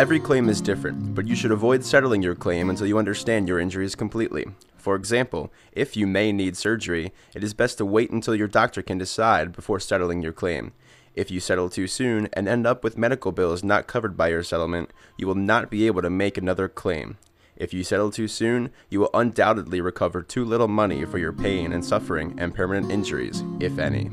Every claim is different, but you should avoid settling your claim until you understand your injuries completely. For example, if you may need surgery, it is best to wait until your doctor can decide before settling your claim. If you settle too soon and end up with medical bills not covered by your settlement, you will not be able to make another claim. If you settle too soon, you will undoubtedly recover too little money for your pain and suffering and permanent injuries, if any.